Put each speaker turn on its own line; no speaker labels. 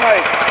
made.